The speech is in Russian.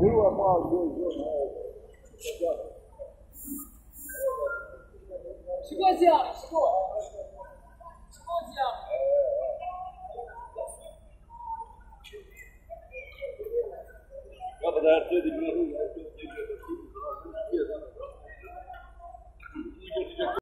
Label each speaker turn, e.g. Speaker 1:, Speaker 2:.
Speaker 1: Who am I? You're. Чего делать?
Speaker 2: Что?
Speaker 1: Чего делать? Я подарил тебе